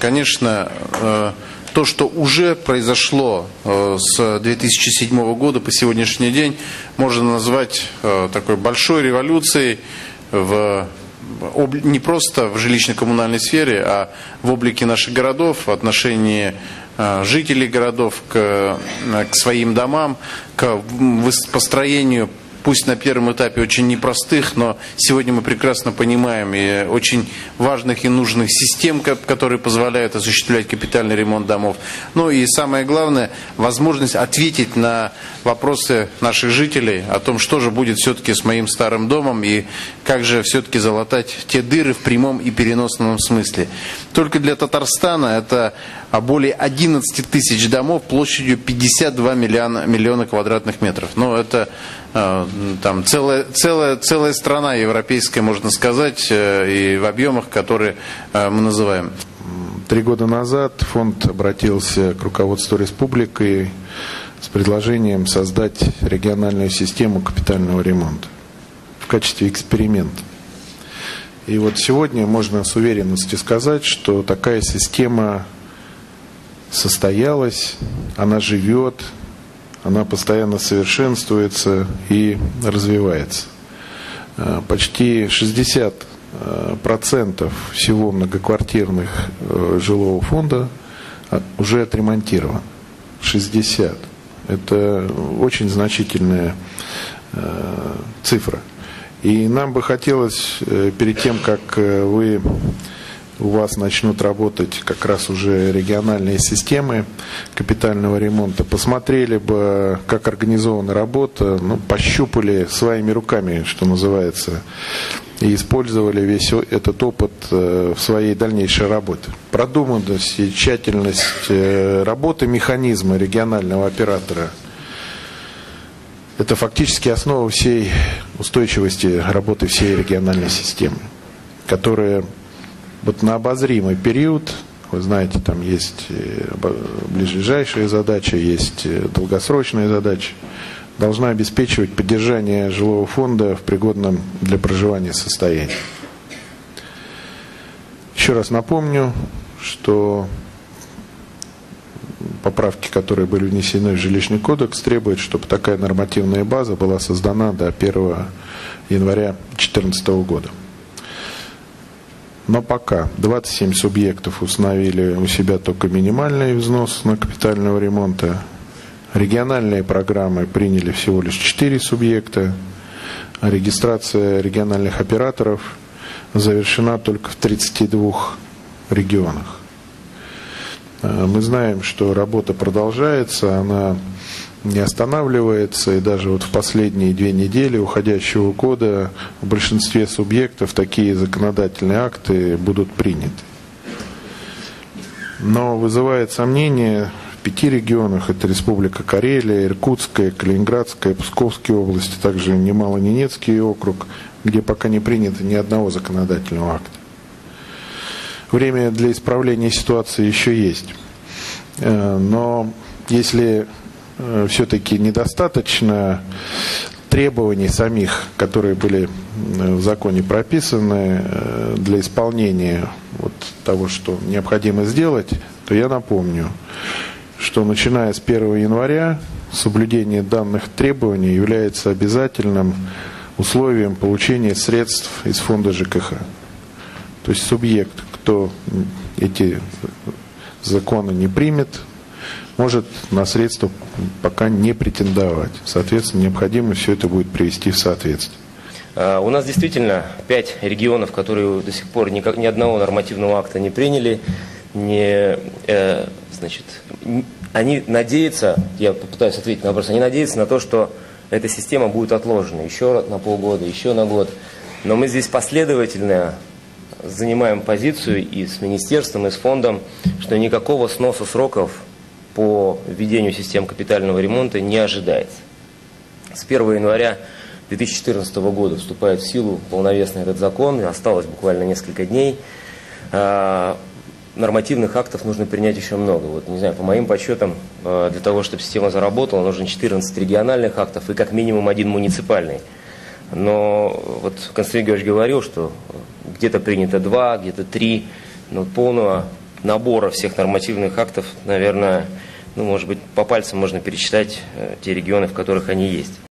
Конечно, э, то, что уже произошло э, с 2007 года по сегодняшний день, можно назвать э, такой большой революцией в не просто в жилищно-коммунальной сфере, а в облике наших городов, в отношении жителей городов к, к своим домам, к построению пусть на первом этапе очень непростых, но сегодня мы прекрасно понимаем и очень важных и нужных систем, которые позволяют осуществлять капитальный ремонт домов. Ну и самое главное, возможность ответить на вопросы наших жителей о том, что же будет все-таки с моим старым домом и как же все-таки залатать те дыры в прямом и переносном смысле. Только для Татарстана это более 11 тысяч домов площадью 52 миллиона, миллиона квадратных метров. Ну, это э, там целая, целая, целая страна европейская, можно сказать, э, и в объемах, которые э, мы называем. Три года назад фонд обратился к руководству республики с предложением создать региональную систему капитального ремонта в качестве эксперимента. И вот сегодня можно с уверенностью сказать, что такая система состоялась, она живет, она постоянно совершенствуется и развивается. Э, почти 60 э, процентов всего многоквартирных э, жилого фонда уже отремонтирован. 60. Это очень значительная цифра. И нам бы хотелось, перед тем, как вы у вас начнут работать как раз уже региональные системы капитального ремонта, посмотрели бы, как организована работа, ну, пощупали своими руками, что называется, и использовали весь этот опыт э, в своей дальнейшей работе. Продуманность и тщательность э, работы механизма регионального оператора – это фактически основа всей устойчивости работы всей региональной системы, которая вот на обозримый период, вы знаете, там есть э, ближайшие задачи, есть э, долгосрочные задачи, должна обеспечивать поддержание жилого фонда в пригодном для проживания состоянии. Еще раз напомню, что поправки, которые были внесены в жилищный кодекс, требуют, чтобы такая нормативная база была создана до 1 января 2014 года. Но пока 27 субъектов установили у себя только минимальный взнос на капитального ремонта. Региональные программы приняли всего лишь 4 субъекта. Регистрация региональных операторов завершена только в 32 регионах. А, мы знаем, что работа продолжается, она не останавливается, и даже вот в последние две недели уходящего года в большинстве субъектов такие законодательные акты будут приняты. Но вызывает сомнение в пяти регионах, это Республика Карелия, Иркутская, Калининградская, Псковская области, также Немало-Ненецкий округ, где пока не принято ни одного законодательного акта. Время для исправления ситуации еще есть. Э, но если все-таки недостаточно требований самих, которые были э, в законе прописаны э, для исполнения вот того, что необходимо сделать, то я напомню, что начиная с 1 января соблюдение данных требований является обязательным условием получения средств из фонда ЖКХ. То есть субъект, кто эти законы не примет, может на средства пока не претендовать. Соответственно, необходимо все это будет привести в соответствие. А, у нас действительно пять регионов, которые до сих пор ни, ни одного нормативного акта не приняли, не, э, значит, они надеются, я попытаюсь ответить на вопрос, они надеются на то, что эта система будет отложена еще на полгода, еще на год. Но мы здесь последовательно занимаем позицию и с министерством, и с фондом, что никакого сноса сроков по введению систем капитального ремонта не ожидается. С 1 января 2014 года вступает в силу полновесный этот закон, осталось буквально несколько дней. А, нормативных актов нужно принять еще много. Вот, не знаю, по моим подсчетам, а, для того, чтобы система заработала, нужно 14 региональных актов и как минимум один муниципальный. Но вот Константин Георгиевич говорил, что где-то принято два, где-то три, но полного набора всех нормативных актов, наверное, ну, может быть, по пальцам можно пересчитать э, те регионы, в которых они есть.